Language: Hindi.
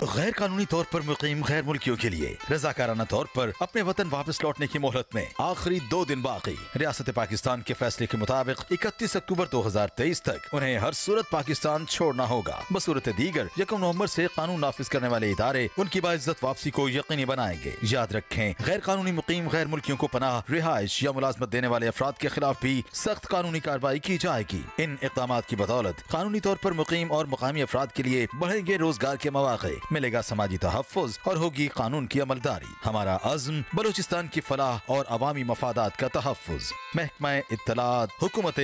गैर कानूनी तौर पर मुकीम गैर मुल्कियों के लिए रजाकाराना तौर पर अपने वतन वापस लौटने की मोहलत में आखिरी दो दिन बाकी। रियासत पाकिस्तान के फैसले के मुताबिक इकतीस अक्टूबर दो हज़ार तेईस तक उन्हें हर सूरत पाकिस्तान छोड़ना होगा। बसूरत दीगर यकम नवंबर ऐसी कानून नाफिज करने वाले इदारे उनकी बाइज्जत वापसी को यकीनी बनाएँगे। याद रखें गैर कानूनी मुकीम गैर मुल्कियों को पनाह रिहाइश या मुलाजमत देने वाले अफराद के खिलाफ भी सख्त कानूनी कार्रवाई की जाएगी। इन इकदाम की बदौलत कानूनी तौर पर मुकीम और मुकामी अफराद के लिए बढ़ेंगे रोज़गार के मौके। मिलेगा समाजी तहफ़ और होगी कानून की अमलदारी। हमारा अज़म बलूचिस्तान की फलाह और अवामी मफादात का तहफ़ महकमा इतलात हुकूमत